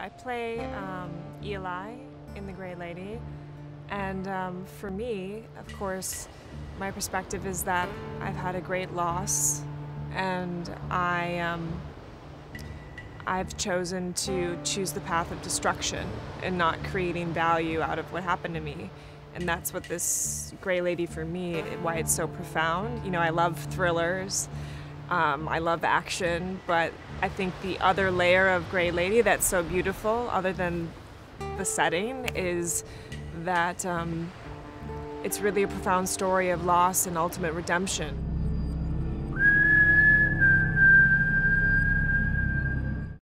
I play um, Eli in The Grey Lady. And um, for me, of course, my perspective is that I've had a great loss and I, um, I've chosen to choose the path of destruction and not creating value out of what happened to me. And that's what this Grey Lady for me, why it's so profound. You know, I love thrillers. Um, I love action, but I think the other layer of Grey Lady that's so beautiful, other than the setting, is that um, it's really a profound story of loss and ultimate redemption.